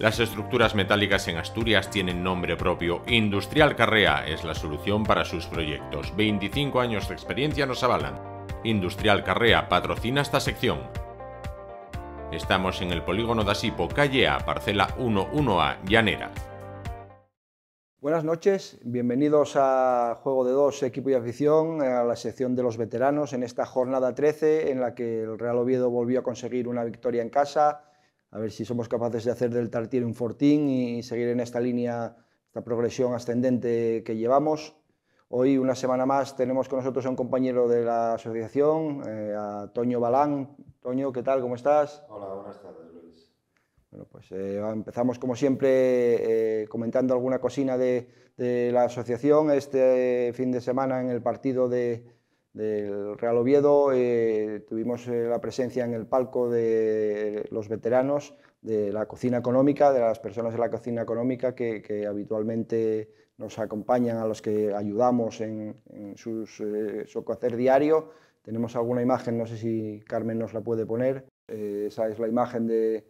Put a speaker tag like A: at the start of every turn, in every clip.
A: Las estructuras metálicas en Asturias tienen nombre propio. Industrial Carrea es la solución para sus proyectos. 25 años de experiencia nos avalan. Industrial Carrea patrocina esta sección. Estamos en el polígono de Asipo, calle A, parcela 11A, Llanera.
B: Buenas noches, bienvenidos a Juego de Dos, Equipo y Afición, a la sección de los veteranos en esta jornada 13 en la que el Real Oviedo volvió a conseguir una victoria en casa a ver si somos capaces de hacer del Tartier un fortín y seguir en esta línea, esta progresión ascendente que llevamos. Hoy, una semana más, tenemos con nosotros a un compañero de la asociación, eh, a Toño Balán. Toño, ¿qué tal? ¿Cómo estás?
C: Hola, buenas tardes, Luis.
B: Bueno, pues eh, empezamos, como siempre, eh, comentando alguna cocina de, de la asociación. Este fin de semana en el partido de, del Real Oviedo. Eh, tuvimos eh, la presencia en el palco de los veteranos de la cocina económica, de las personas de la cocina económica que, habitualmente nos acompañan, a los que ayudamos en, eh, su cocer diario. Tenemos alguna imagen, no sé si Carmen nos la puede poner. esa es la imagen de,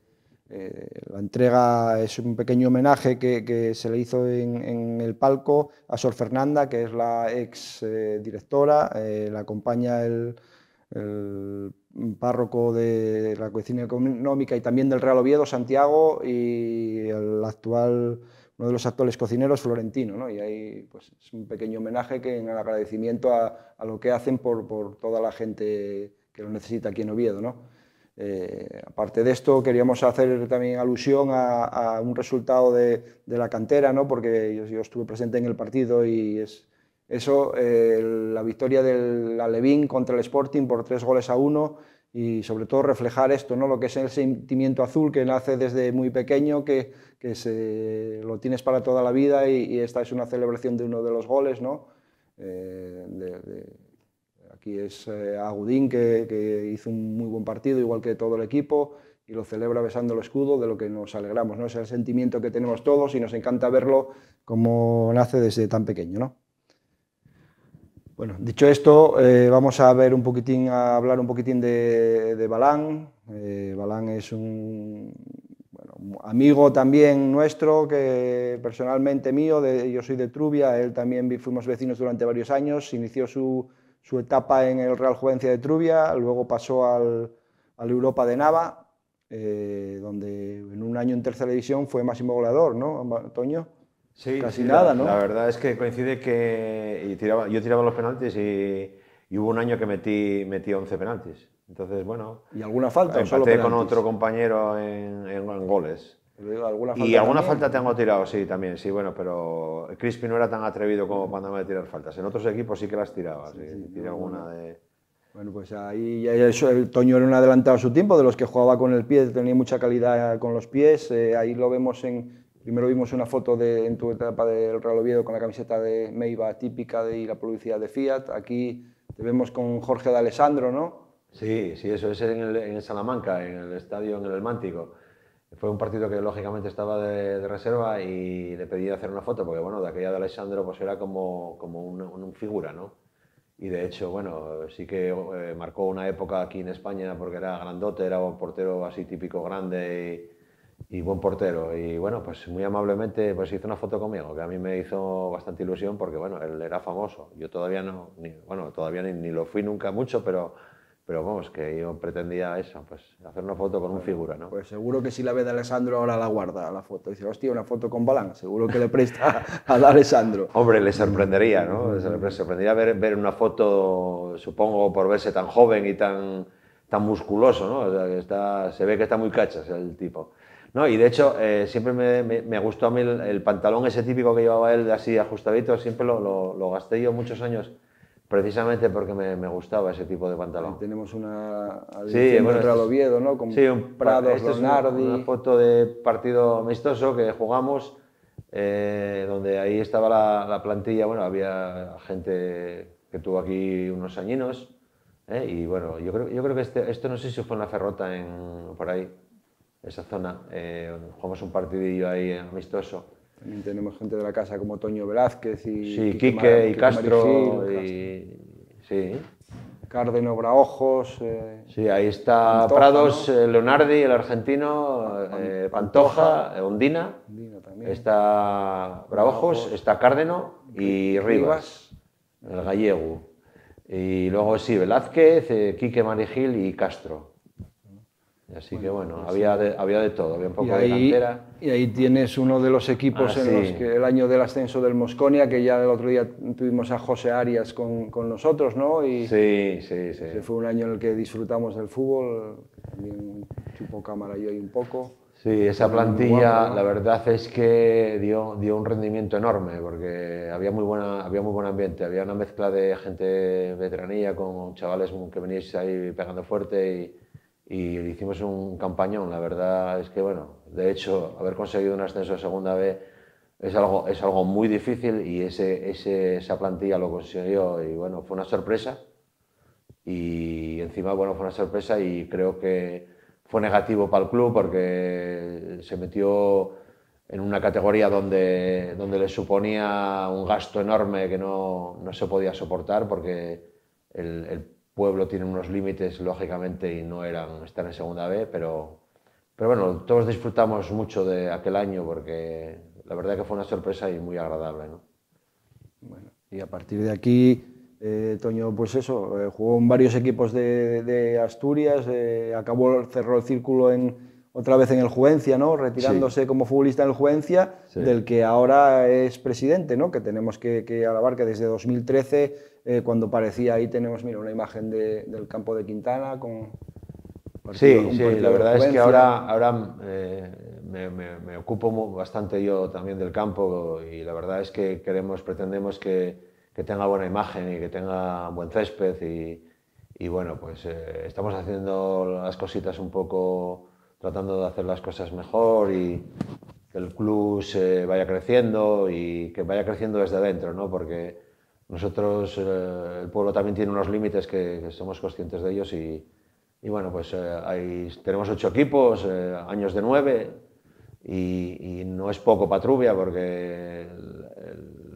B: eh, la entrega es un pequeño homenaje que, se le hizo en, el palco a Sor Fernanda, que es la ex eh, directora, eh, la acompaña el, párroco de la cocina económica y también del Real Oviedo, Santiago, y el actual, uno de los actuales cocineros, Florentino. Y ahí pues, es un pequeño homenaje que en el agradecimiento a, lo que hacen por, por, toda la gente que lo necesita aquí en Oviedo. ¿no? Eh, aparte de esto, queríamos hacer también alusión a, un resultado de, la cantera, ¿no? porque yo, estuve presente en el partido y es eso, la victoria del Alevín contra el Sporting por tres goles a uno y sobre todo reflejar esto, ¿no? lo que es el sentimiento azul que nace desde muy pequeño, que, que se, lo tienes para toda la vida y, esta es una celebración de uno de los goles. ¿no? Eh, Aquí es eh, Agudín que, hizo un muy buen partido, igual que todo el equipo, y lo celebra besando el escudo, de lo que nos alegramos. ¿no? Es el sentimiento que tenemos todos y nos encanta verlo como nace desde tan pequeño. ¿no? Bueno, dicho esto, eh, vamos a ver un poquitín, a hablar un poquitín de, Balán. Eh, Balán es un amigo también nuestro, que personalmente mío, yo soy de Trubia, él también fuimos vecinos durante varios años, inició su, su etapa en el Real Juvencia de Trubia, luego pasó al, al Europa de Nava, eh, donde en un año en tercera división fue máximo goleador, ¿no, Toño?
C: Sí, casi nada, ¿no? La verdad es que coincide que tiraba, yo tiraba los penaltis y, hubo un año que metí, metí 11 penaltis. Entonces, bueno.
B: ¿Y alguna falta?
C: Empaté con otro compañero en, en goles y alguna falta tengo tirado, sí, también, sí, bueno, pero Crispy no era tan atrevido como cuando me tirar faltas. En otros equipos sí que las tiraba, sí, alguna de...
B: Bueno, pues ahí ya el Toño era un adelantado a su tiempo, de los que jugaba con el pie, tenía mucha calidad con los pies. Eh, ahí lo vemos en. Primero vimos una foto de, en tu etapa del Real Oviedo con la camiseta de Meiva típica de la publicidad de Fiat. Aquí te vemos con Jorge de Alessandro, ¿no?
C: Sí, sí, eso es en, el, en Salamanca, en el estadio, en el Mántico. Fue un partido que lógicamente estaba de, reserva y le pedí hacer una foto porque, bueno, de aquella de Alessandro pues era como, como una, figura, ¿no? Y de hecho, bueno, sí que eh, marcó una época aquí en España porque era grandote, era un portero así típico grande y, buen portero. Y bueno, pues muy amablemente pues hizo una foto conmigo, que a mí me hizo bastante ilusión porque, bueno, él era famoso. Yo todavía no, bueno, todavía ni, ni lo fui nunca mucho, pero pero vamos, que yo pretendía eso, pues hacer una foto con un figura, ¿no?
B: Pues seguro que si la ve de Alessandro ahora la guarda la foto. Dice, hostia, una foto con Balán, seguro que le presta a Alessandro.
C: Hombre, le sorprendería, ¿no? Le sorprendería ver, ver una foto, supongo, por verse tan joven y tan, tan musculoso, ¿no? O sea, que está, se ve que está muy cachas el tipo. No, y de hecho, eh, siempre me, me, gustó a mí el, pantalón ese típico que llevaba él, así ajustadito, siempre lo, lo, lo gasté yo muchos años precisamente porque me, me, gustaba ese tipo de pantalón.
B: tenemos una sí, bueno, Oviedo, ¿no?
C: Con sí, un, Prados, es una, foto de partido amistoso que jugamos, eh, donde ahí estaba la, la, plantilla, bueno, había gente que tuvo aquí unos añinos, ¿eh? y bueno, yo creo, yo creo que este, esto no sé si fue en la Ferrota, en, por ahí, esa zona, eh, jugamos un partidillo ahí amistoso,
B: también tenemos gente de la casa como Toño Velázquez y
C: sí, Quique, y Castro. Y, sí.
B: Cárdeno, Braojos. Eh,
C: sí, ahí está Prados, eh, Leonardi, el argentino, eh, Pantoja, Ondina. Está Braojos, está Cárdeno y Rivas, el gallego. Y luego sí, Velázquez, Quique Marigil y Castro. Así que bueno, había de, había de todo, había un poco
B: y
C: ahí, de cantera.
B: Y ahí tienes uno de los equipos
C: Ah,
B: en
C: sí.
B: los que el año del ascenso del Mosconia, que ya el otro día tuvimos a José Arias con, con nosotros, ¿no? Y
C: Sí, sí, sí.
B: ese fue un año en el que disfrutamos del fútbol, también chupo cámara yo ahí un poco.
C: Sí, esa plantilla,
B: guapo, ¿no?
C: la verdad es que dio, dio un rendimiento enorme porque había muy, buena, había muy buen ambiente, había una mezcla de gente veteranía con chavales que veníais ahí pegando fuerte y, y hicimos un campañón. La verdad es que, bueno, de hecho, haber conseguido un ascenso a segunda B es algo, es algo muy difícil y ese, ese, esa plantilla lo consiguió y, bueno, fue una sorpresa y encima, bueno, fue una sorpresa y creo que fue negativo para el club porque se metió en una categoría donde, donde le suponía un gasto enorme que no, no se podía soportar porque el, el pueblo tiene unos límites, lógicamente, y no eran estar en segunda B, pero, pero bueno, todos disfrutamos mucho de aquel año porque la verdad que fue una sorpresa y muy agradable. ¿no?
B: Bueno, y a partir de aquí, eh, Toño, pues eso, eh, jugó en varios equipos de, de Asturias, eh, acabó, cerró el círculo en, otra vez en el Juvencia, ¿no? Retirándose como futbolista en el Juvencia,
C: Sí.
B: del que ahora es presidente, ¿no? Que tenemos que, que alabar que desde 2013, eh, cuando parecía ahí, tenemos, mira, una imagen de- del campo de Quintana con...
C: Sí, sí, la verdad es que ahora, ahora eh, me, me- me ocupo bastante yo también del campo y la verdad es que queremos, pretendemos que, que tenga buena imagen y que tenga buen césped y, y bueno, pues eh, estamos haciendo las cositas un poco, tratando de hacer las cosas mejor y que el club se vaya creciendo y que vaya creciendo desde dentro, ¿no? Porque nosotros, eh, el pueblo también tiene unos límites que, somos conscientes de ellos y, bueno, pues eh, tenemos ocho equipos, eh, años de nueve, y, no es poco para Trubia porque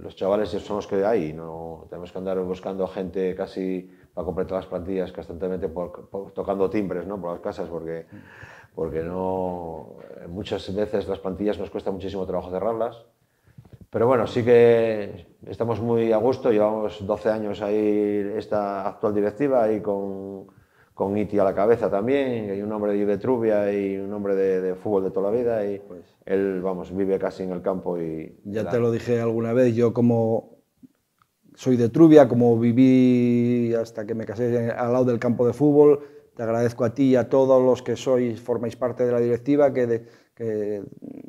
C: los chavales son los que hay, no tenemos que andar buscando gente casi para completar las plantillas constantemente tocando timbres ¿no? por las casas porque, porque no, muchas veces las plantillas nos cuesta muchísimo trabajo cerrarlas. Pero bueno, sí que estamos muy a gusto, llevamos 12 años ahí esta actual directiva ahí con, con Iti a la cabeza también, hay un hombre de Vivetrubia y un hombre de, de fútbol de toda la vida y él, vamos, vive casi en el campo y...
B: Ya te lo dije alguna vez, yo como soy de Trubia, como viví hasta que me casé al lado del campo de fútbol, te agradezco a ti y a todos los que sois, formáis parte de la directiva, que, de- que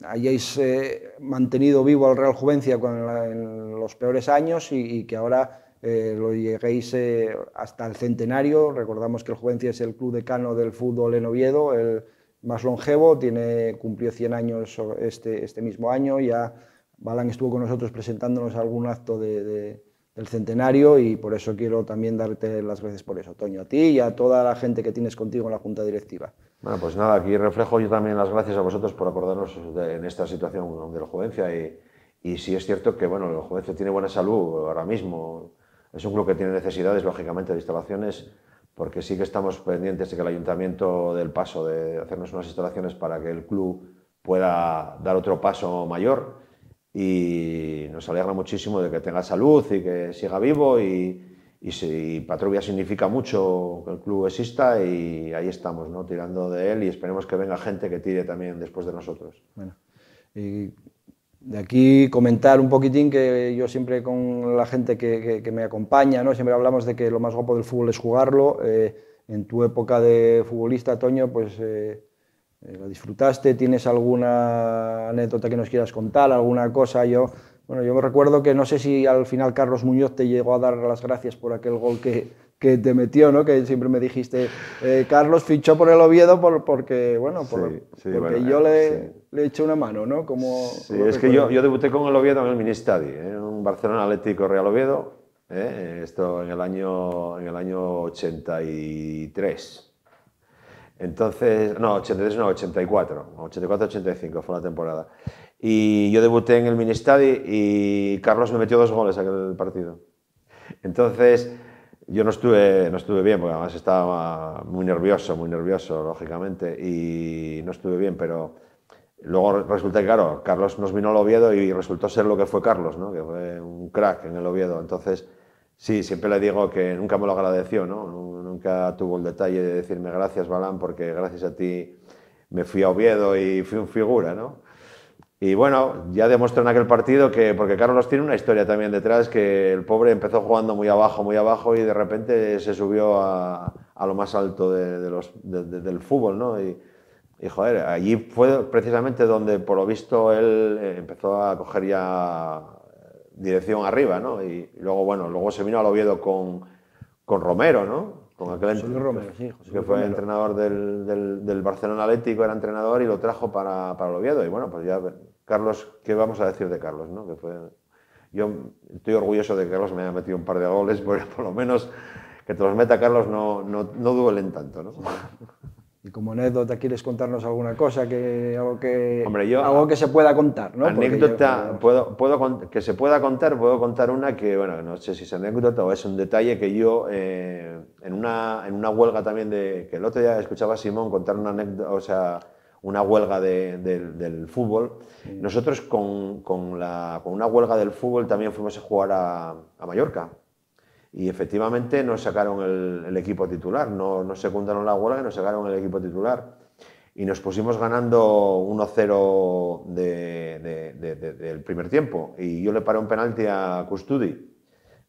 B: hayáis eh, mantenido vivo al Real Juvencia en los peores años y, y que ahora eh, lo lleguéis eh, hasta el centenario. Recordamos que el Juvencia es el club decano del fútbol en Oviedo, el más longevo, tiene, cumplió 100 años este, este mismo año, ya Balán estuvo con nosotros presentándonos algún acto de- de- del centenario y por eso quiero también darte las gracias por eso, Toño, a ti y a toda la gente que tienes contigo en la Junta Directiva.
C: Bueno, pues nada, aquí reflejo yo también las gracias a vosotros por acordarnos en esta situación de la Juvencia y, y sí es cierto que bueno, la Juvencia tiene buena salud ahora mismo, es un club que tiene necesidades lógicamente de instalaciones porque sí que estamos pendientes de que el ayuntamiento dé el paso de hacernos unas instalaciones para que el club pueda dar otro paso mayor. Y nos alegra muchísimo de que tenga salud y que siga vivo y, y, si, Patrubia significa mucho que el club exista y ahí estamos, ¿no? tirando de él y esperemos que venga gente que tire también después de nosotros.
B: Bueno, de aquí comentar un poquitín que yo siempre con la gente que, me acompaña, ¿no? siempre hablamos de que lo más guapo del fútbol es jugarlo. eh, en tu época de futbolista, Toño, pues eh, eh, lo disfrutaste. ¿Tienes alguna anécdota que nos quieras contar, alguna cosa? Yo, bueno, yo me recuerdo que no sé si al final Carlos Muñoz te llegó a dar las gracias por aquel gol que, que te metió, ¿no? Que siempre me dijiste, eh, Carlos fichó por el Oviedo por- porque, bueno, por-
C: Sí, sí,
B: porque
C: bueno,
B: yo le,
C: sí.
B: le eché una mano, ¿no? Como,
C: Sí,
B: como
C: es que yo, yo debuté con el Oviedo en el Ministadi, ¿eh? un Barcelona Atlético Real Oviedo, ¿eh? esto en el año, en el año 83. Entonces, no, 83 no, 84, 84-85 fue la temporada. Y yo debuté en el Ministadi y Carlos me metió dos goles aquel partido. Entonces, Yo no estuve, no estuve bien, porque además estaba muy nervioso, muy nervioso, lógicamente, y no estuve bien, pero luego resulta que, claro, Carlos nos vino al Oviedo y resultó ser lo que fue Carlos, ¿no? que fue un crack en el Oviedo. Entonces, sí, siempre le digo que nunca me lo agradeció, ¿no? nunca tuvo el detalle de decirme gracias, Balán, porque gracias a ti me fui a Oviedo y fui un figura, ¿no? Y bueno, ya demostró en aquel partido que, porque Carlos tiene una historia también detrás, que el pobre empezó jugando muy abajo, muy abajo y de repente se subió a, a lo más alto de, los, del fútbol, ¿no? Y, y, joder, allí fue precisamente donde por lo visto él eh, empezó a coger ya dirección arriba, ¿no? Y, luego, bueno, luego se vino al Oviedo con, con Romero, ¿no? Con aquel
B: Romero, sí,
C: José que fue entrenador del, del, del, Barcelona Atlético, era entrenador y lo trajo para, para el Oviedo. Y bueno, pues ya Carlos, ¿qué vamos a decir de Carlos? ¿no? Que fue, yo estoy orgulloso de que Carlos me haya metido un par de goles, porque por lo menos que te los meta Carlos no, no, no duelen tanto. ¿no?
B: Y como anécdota, ¿quieres contarnos alguna cosa que algo que
C: Hombre, yo,
B: algo que se pueda contar, ¿no?
C: Anécdota, yo, puedo, puedo que se pueda contar, puedo contar una que bueno, no sé si es anécdota o es un detalle que yo eh, en una en una huelga también de que el otro día escuchaba a Simón contar una anécdota, o sea, una huelga de, de, del fútbol. Nosotros con, con, la, con, una huelga del fútbol también fuimos a jugar a, a Mallorca y efectivamente nos sacaron el, el equipo titular, no nos secundaron la huelga y nos sacaron el equipo titular. Y nos pusimos ganando 1-0 de, de, del primer tiempo. Y yo le paré un penalti a Custudi,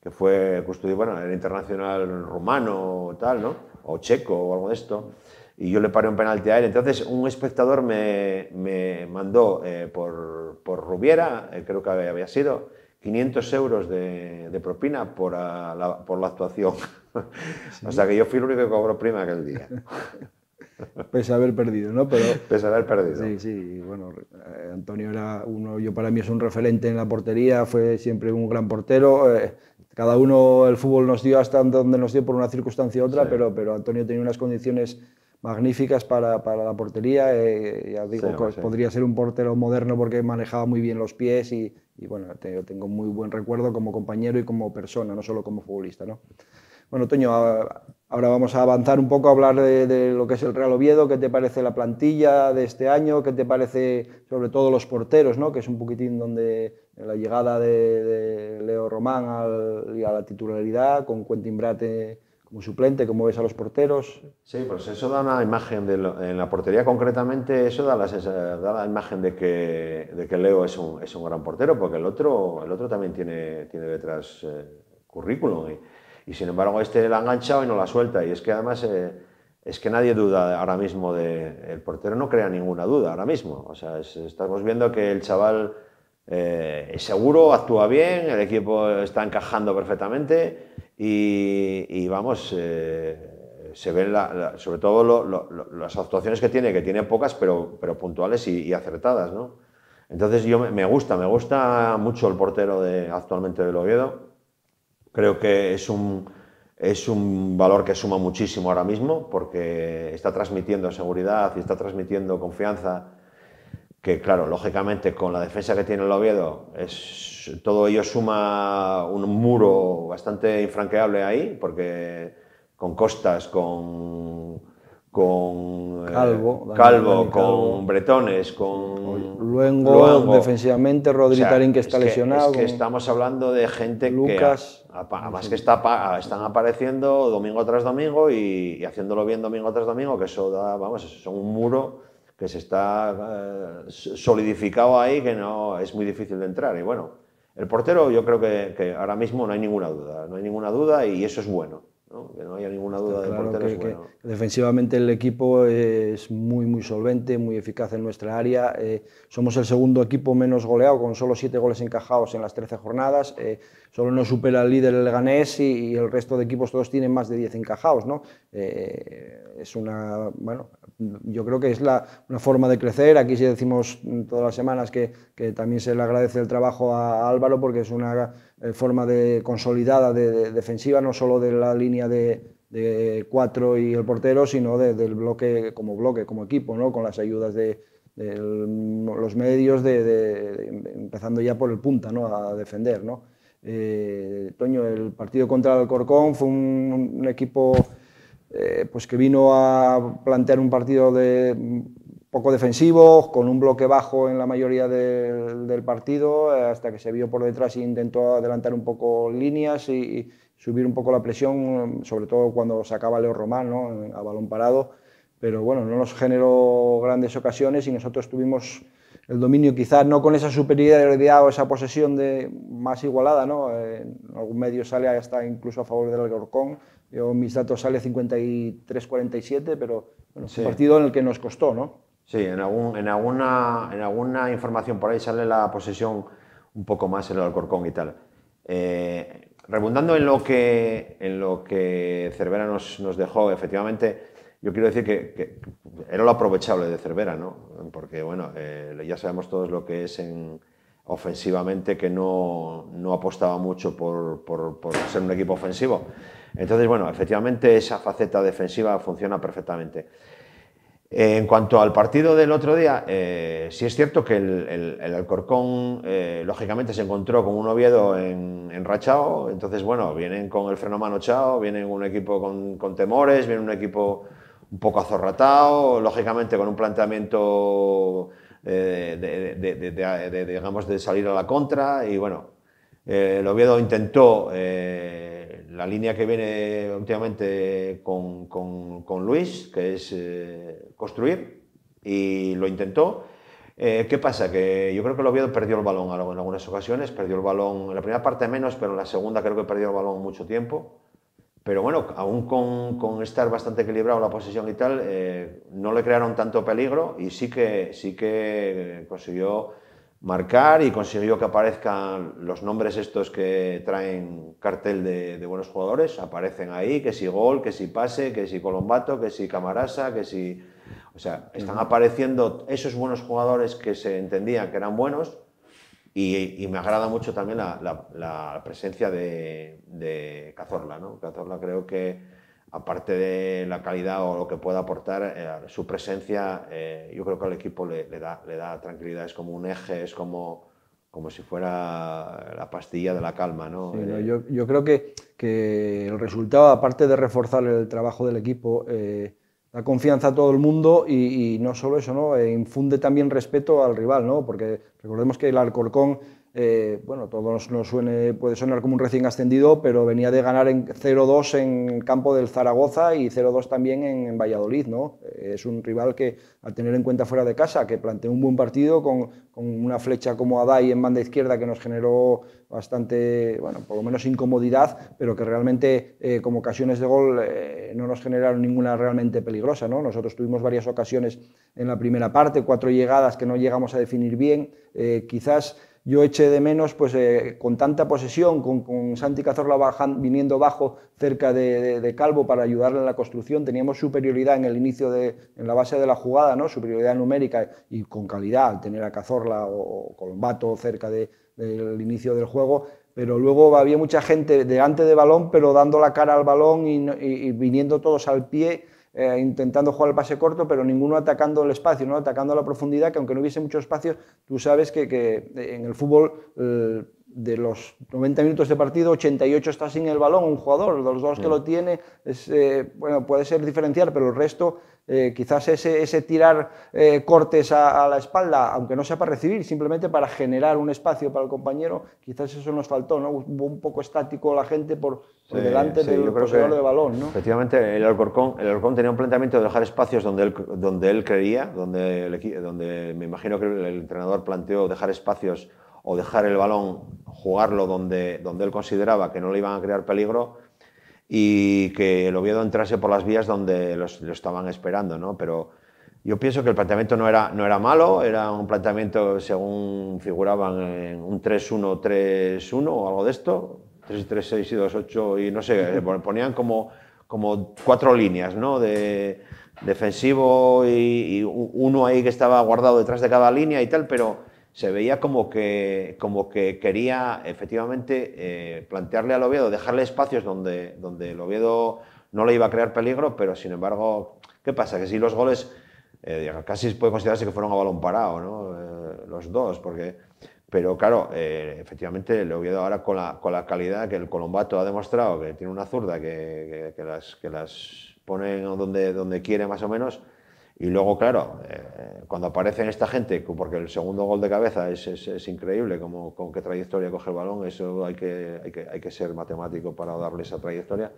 C: que fue Custudi, bueno, era internacional rumano tal, ¿no? O checo o algo de esto. Y yo le paré un penalti a él. Entonces un espectador me, me mandó eh, por, por Rubiera, eh, creo que había sido, 500 euros de, de propina por, la, por la actuación. Sí. o sea que yo fui el único que cobró prima aquel día.
B: Pese a haber perdido, ¿no?
C: Pero, Pese a haber perdido.
B: Sí, sí, bueno, eh, Antonio era uno, yo para mí es un referente en la portería, fue siempre un gran portero. Eh, cada uno el fútbol nos dio hasta donde nos dio por una circunstancia u otra, sí. pero, pero Antonio tenía unas condiciones magníficas para, para la portería. Eh, ya digo, sí, sí. podría ser un portero moderno porque manejaba muy bien los pies y, y bueno, te, tengo muy buen recuerdo como compañero y como persona, no solo como futbolista. ¿no? Bueno, Toño, ahora vamos a avanzar un poco a hablar de, de, lo que es el Real Oviedo, qué te parece la plantilla de este año, qué te parece sobre todo los porteros, ¿no? que es un poquitín donde la llegada de, de Leo Román al, a la titularidad, con Quentin Brate como suplente, como ves a los porteros.
C: Sí, pues eso da una imagen, de en la portería concretamente, eso da la, imagen de que, de que Leo es un, es un, gran portero, porque el otro, el otro también tiene, tiene detrás eh, currículum. Y, sin embargo este la ha enganchado y no la suelta. Y es que además eh, es que nadie duda ahora mismo de... El portero no crea ninguna duda ahora mismo. O sea, es, estamos viendo que el chaval eh, seguro, actúa bien, el equipo está encajando perfectamente y, y vamos, eh, se ven la, la, sobre todo lo, lo, las actuaciones que tiene, que tiene pocas, pero, pero puntuales y, y acertadas, ¿no? Entonces yo me, gusta, me gusta mucho el portero de, actualmente del Oviedo. Creo que es un, es un valor que suma muchísimo ahora mismo porque está transmitiendo seguridad y está transmitiendo confianza que claro, lógicamente con la defensa que tiene el Oviedo, es, todo ello suma un muro bastante infranqueable ahí, porque con Costas, con, con
B: Calvo,
C: eh, Calvo con. Bretones, con
B: Luengo, Luengo. defensivamente, Rodri o sea, Tarín que está
C: es que,
B: lesionado.
C: Es que estamos hablando de gente
B: Lucas,
C: que, además que está, están apareciendo domingo tras domingo y, y, haciéndolo bien domingo tras domingo, que eso da, vamos, eso es un muro que se está eh, solidificado ahí que no es muy difícil de entrar. Y bueno, el portero yo creo que, que, ahora mismo no hay ninguna duda, no hay ninguna duda y eso es bueno. ¿no? Que no haya ninguna duda claro portero
B: que,
C: es bueno.
B: Que defensivamente el equipo es muy, muy solvente, muy eficaz en nuestra área. Eh, somos el segundo equipo menos goleado, con solo siete goles encajados en las 13 jornadas. Eh, solo nos supera el líder el Leganés y, y, el resto de equipos todos tienen más de 10 encajados. ¿no? Eh, es una, bueno, yo creo que es la, una forma de crecer. Aquí sí decimos todas las semanas que, que también se le agradece el trabajo a Álvaro porque es una eh, forma de, consolidada de, de, defensiva, no solo de la línea de, de cuatro y el portero, sino de, del bloque como bloque, como equipo, ¿no? con las ayudas de, los medios, empezando ya por el punta ¿no? a defender. ¿no? Eh, Toño, el partido contra el Alcorcón fue un, equipo eh, pues que vino a plantear un partido de poco defensivo, con un bloque bajo en la mayoría del partido, hasta que se vio por detrás e intentó adelantar un poco líneas y, subir un poco la presión, sobre todo cuando sacaba Leo Román ¿no? a balón parado. Pero bueno, no nos generó grandes ocasiones y nosotros tuvimos el dominio, quizás no con esa superioridad o esa posesión de, más igualada, ¿no? en algún medio sale hasta incluso a favor del Alcorcón, yo mis datos sale 53-47, pero bueno, un partido en el que nos costó, ¿no?
C: Sí, en, algún, en, alguna, en alguna información por ahí sale la posesión un poco más en el Alcorcón y tal. Eh, rebundando en lo que, en lo que Cervera nos, nos dejó, efectivamente, yo quiero decir que, era lo aprovechable de Cervera, ¿no? Porque, bueno, eh, ya sabemos todos lo que es en, ofensivamente, que no, no apostaba mucho por, por, por, ser un equipo ofensivo. Entonces, bueno, efectivamente esa faceta defensiva funciona perfectamente. En cuanto al partido del otro día, eh, sí es cierto que el, Alcorcón, eh, lógicamente, se encontró con un Oviedo en, en Rachao, entonces, bueno, vienen con el freno manochao, vienen un equipo con, temores, viene un equipo un poco azorratado, lógicamente con un planteamiento eh, de, digamos, de salir a la contra y bueno, el Oviedo intentó la línea que viene últimamente con, con, Luis, que es construir, y lo intentó. ¿Qué pasa? Que yo creo que el Oviedo perdió el balón en algunas ocasiones, perdió el balón en la primera parte menos, pero en la segunda creo que perdió el balón mucho tiempo. Pero bueno, aún con, estar bastante equilibrado la posesión y tal, eh, no le crearon tanto peligro y sí que, sí que consiguió marcar y consiguió que aparezcan los nombres estos que traen cartel de, buenos jugadores, aparecen ahí, que si gol, que si pase, que si Colombato, que si Camarasa, que si... O sea, están apareciendo esos buenos jugadores que se entendían que eran buenos y, me agrada mucho también la, presencia de, Cazorla. ¿no? Cazorla creo que, aparte de la calidad o lo que pueda aportar, eh, su presencia, eh, yo creo que al equipo le, da, le da tranquilidad. Es como un eje, es como, como si fuera la pastilla de la calma. ¿no?
B: Eh, yo, yo, creo que, que, el resultado, aparte de reforzar el trabajo del equipo, da confianza a todo el mundo y, no solo eso, ¿no? Infunde también respeto al rival, ¿no? porque recordemos que el Alcorcón eh, bueno, todos nos suene, puede sonar como un recién ascendido, pero venía de ganar en 0-2 en campo del Zaragoza y 0-2 también en, Valladolid, ¿no? Eh, es un rival que, al tener en cuenta fuera de casa, que planteó un buen partido con, una flecha como Adai en banda izquierda que nos generó bastante, bueno, por lo menos incomodidad, pero que realmente eh, como ocasiones de gol no nos generaron ninguna realmente peligrosa, ¿no? Nosotros tuvimos varias ocasiones en la primera parte, cuatro llegadas que no llegamos a definir bien, quizás yo eché de menos, pues eh, con tanta posesión, con, Santi Cazorla viniendo bajo cerca de, Calvo para ayudarle en la construcción, teníamos superioridad en el inicio, de, en la base de la jugada, ¿no? superioridad numérica y con calidad al tener a Cazorla o, Colombato cerca del inicio del juego, pero luego había mucha gente delante de balón, pero dando la cara al balón y viniendo todos al pie eh, intentando jugar el pase corto, pero ninguno atacando el espacio, ¿no? atacando la profundidad, que aunque no hubiese mucho espacio, tú sabes que, que en el fútbol eh, de los 90 minutos de partido, 88 está sin el balón un jugador, los dos que lo tiene, es, eh, bueno, puede ser diferencial, pero el resto eh, quizás ese, ese tirar eh, cortes a, la espalda, aunque no sea para recibir, simplemente para generar un espacio para el compañero, quizás eso nos faltó, ¿no? un poco estático la gente por, delante del poseedor de balón. ¿no?
C: Efectivamente, el Alcorcón, el Alcorcón tenía un planteamiento de dejar espacios donde él, donde él creía, donde, donde me imagino que el entrenador planteó dejar espacios o dejar el balón, jugarlo donde, donde él consideraba que no le iban a crear peligro y que el Oviedo entrase por las vías donde lo estaban esperando, ¿no? Pero yo pienso que el planteamiento no era, no era malo, era un planteamiento, según figuraban, en un 3-1-3-1 o algo de esto, 3-3-6 y 2-8 y no sé, ponían como, como cuatro líneas, ¿no? De defensivo y, y uno ahí que estaba guardado detrás de cada línea y tal, pero se veía como que, como que quería efectivamente eh, plantearle al Oviedo, dejarle espacios donde, donde el Oviedo no le iba a crear peligro, pero sin embargo, ¿qué pasa? Que si los goles, eh, casi puede considerarse que fueron a balón parado, ¿no? Eh, los dos, porque... pero claro, efectivamente el Oviedo ahora con la, con la calidad que el Colombato ha demostrado, que tiene una zurda que, que, las, que las pone donde, donde quiere más o menos, y luego, claro, eh, cuando aparecen esta gente, porque el segundo gol de cabeza es, es, increíble, como, con qué trayectoria coge el balón, eso hay que, hay que, hay que ser matemático para darle esa trayectoria.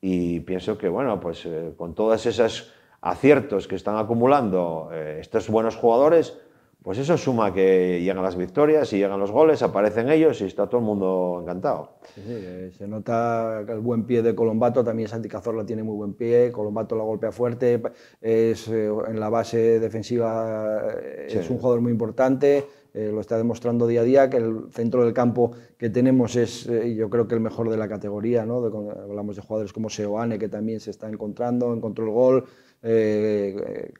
C: Y pienso que, bueno, pues eh, con todos esos aciertos que están acumulando eh, estos buenos jugadores, pues eso suma que llegan las victorias y llegan los goles, aparecen ellos y está todo el mundo encantado.
B: Sí, sí, se nota el buen pie de Colombato, también Santi Cazorla tiene muy buen pie, Colombato la golpea fuerte, es, eh, en la base defensiva sí. es un jugador muy importante, eh, lo está demostrando día a día, que el centro del campo que tenemos es eh, yo creo que el mejor de la categoría, ¿no? de, hablamos de jugadores como Seoane que también se está encontrando, encontró el gol, eh,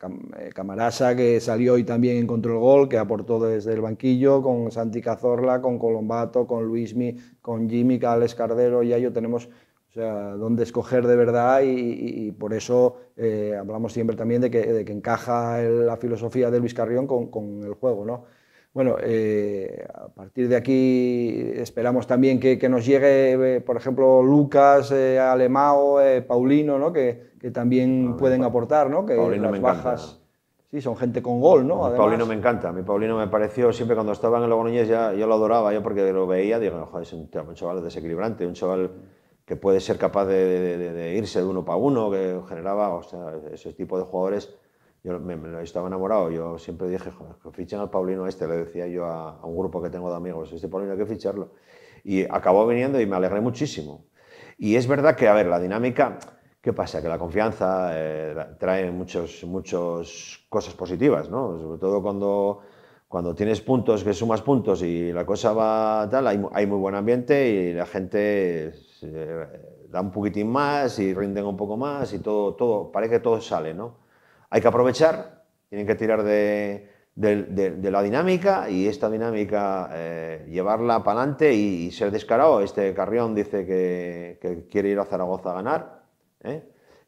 B: Camarasa, que salió y también encontró el gol, que aportó desde el banquillo, con Santi Cazorla, con Colombato, con Luismi, con Jimmy, Cales Cardero, y yo tenemos o sea, dónde escoger de verdad y, por eso eh, hablamos siempre también de que, de que encaja la filosofía de Luis Carrión con, con el juego, ¿no? Bueno, eh, a partir de aquí esperamos también que, que nos llegue, eh, por ejemplo, Lucas, eh, Alemao, Paulino, ¿no? que, que también pueden aportar, ¿no? que
C: Paulino
B: las bajas sí, son gente con gol. ¿no?
C: Paulino me encanta, a mí Paulino me pareció, siempre cuando estaba en el Logroñés ya, yo lo adoraba, yo porque lo veía, digo, joder, es un, un chaval desequilibrante, un chaval que puede ser capaz de, de, de irse de uno para uno, que generaba, o sea, ese tipo de jugadores yo me, me, estaba enamorado, yo siempre dije, joder, que fichen al Paulino este, le decía yo a, a, un grupo que tengo de amigos, este Paulino hay que ficharlo. Y acabó viniendo y me alegré muchísimo. Y es verdad que, a ver, la dinámica, ¿qué pasa? Que la confianza eh, trae muchas muchos cosas positivas, ¿no? Sobre todo cuando, cuando tienes puntos, que sumas puntos y la cosa va tal, hay, hay muy buen ambiente y la gente eh, da un poquitín más y rinden un poco más y todo, todo parece que todo sale, ¿no? Hay que aprovechar, tienen que tirar de, la dinámica y esta dinámica eh, llevarla para adelante y, ser descarado. Este Carrión dice que, quiere ir a Zaragoza a ganar ¿eh?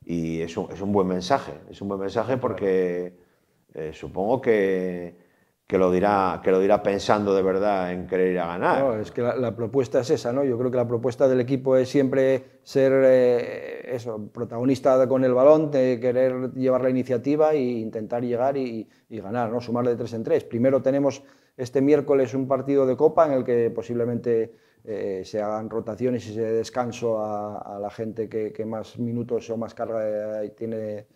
C: y es un, es un, buen mensaje, es un buen mensaje porque eh, supongo que, que lo dirá, que lo dirá pensando de verdad en querer ir a ganar.
B: No, es que la, propuesta es esa, ¿no? Yo creo que la propuesta del equipo es siempre ser eh, eso, protagonista con el balón, de querer llevar la iniciativa e intentar llegar y, y, ganar, ¿no? Sumar de tres en tres. Primero tenemos este miércoles un partido de Copa en el que posiblemente eh, se hagan rotaciones y se descanso a, a la gente que, que, más minutos o más carga eh, tiene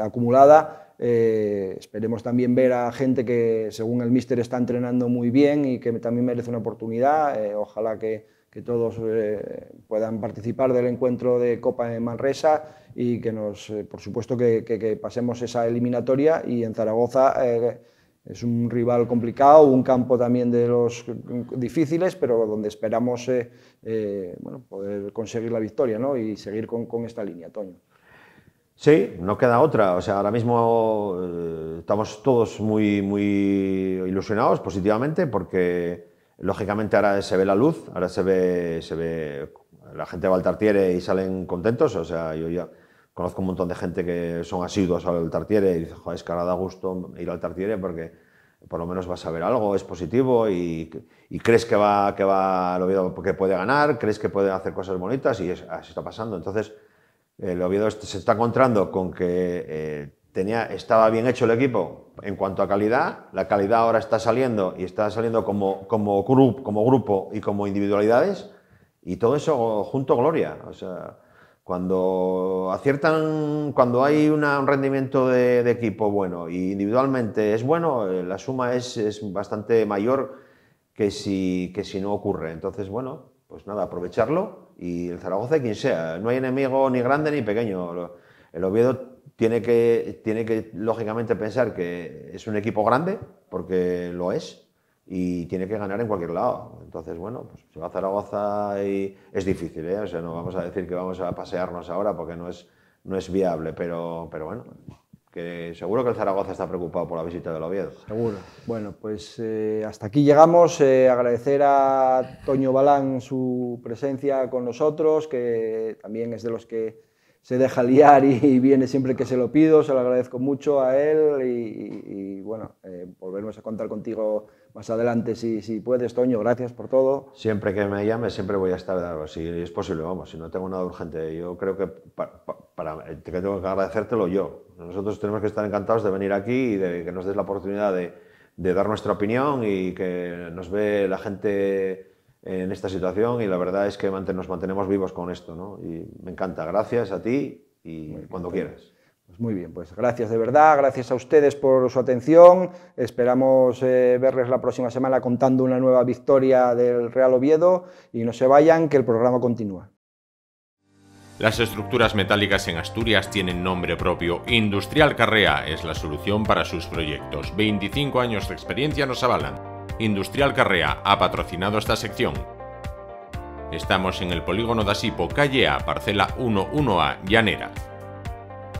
B: acumulada. Eh, esperemos también ver a gente que, según el míster, está entrenando muy bien y que también merece una oportunidad. Eh, ojalá que, que todos eh, puedan participar del encuentro de Copa en Manresa y que nos, por supuesto, que, pasemos esa eliminatoria y en Zaragoza es un rival complicado, un campo también de los difíciles, pero donde esperamos bueno, poder conseguir la victoria ¿no? y seguir con esta línea, Toño.
C: Sí, no queda otra. O sea, ahora mismo eh, estamos todos muy, muy ilusionados positivamente porque lógicamente ahora se ve la luz, ahora se ve, se ve la gente va al Tartiere y salen contentos. O sea, yo ya conozco un montón de gente que son asiduos al Tartiere y dicen, joder, es que ahora da gusto ir al Tartiere porque por lo menos vas a ver algo, es positivo y, crees que va, que va Oviedo que puede ganar, crees que puede hacer cosas bonitas y es, así está pasando. Entonces, el Oviedo se está encontrando con que eh, tenía, estaba bien hecho el equipo en cuanto a calidad, la calidad ahora está saliendo y está saliendo como, como, grup, como grupo y como individualidades, y todo eso junto gloria. O sea, cuando aciertan, cuando hay un rendimiento de, de, equipo bueno y individualmente es bueno, eh, la suma es, es bastante mayor que si, que si no ocurre. Entonces, bueno, pues nada, aprovecharlo y el Zaragoza quien sea. No hay enemigo ni grande ni pequeño. El Oviedo tiene que, tiene que, lógicamente, pensar que es un equipo grande, porque lo es, y tiene que ganar en cualquier lado. Entonces, bueno, pues se va a Zaragoza es difícil, ¿eh? O sea, no vamos a decir que vamos a pasearnos ahora porque no es, no es viable, pero, pero bueno, que seguro que el Zaragoza está preocupado por la visita del Oviedo.
B: Seguro. Bueno, pues eh, hasta aquí llegamos. Eh, agradecer a Toño Balán su presencia con nosotros, que también es de los que se deja liar y, viene siempre que se lo pido. Se lo agradezco mucho a él y, y, bueno, eh, a contar contigo más adelante si, si puedes, Toño, gracias por todo.
C: Siempre que me llames, siempre voy a estar, si es posible, vamos, si no tengo nada urgente. Yo creo que para, para, que tengo que agradecértelo yo. Nosotros tenemos que estar encantados de venir aquí y de que nos des la oportunidad de, de dar nuestra opinión y que nos ve la gente en esta situación y la verdad es que nos mantenemos vivos con esto, ¿no? Y me encanta. Gracias a ti y cuando quieras.
B: Muy bien, pues gracias de verdad, gracias a ustedes por su atención. Esperamos eh, verles la próxima semana contando una nueva victoria del Real Oviedo y no se vayan, que el programa continúa.
A: Las estructuras metálicas en Asturias tienen nombre propio. Industrial Carrea es la solución para sus proyectos. 25 años de experiencia nos avalan. Industrial Carrea ha patrocinado esta sección. Estamos en el polígono de Asipo, calle A, parcela 11A, Llanera.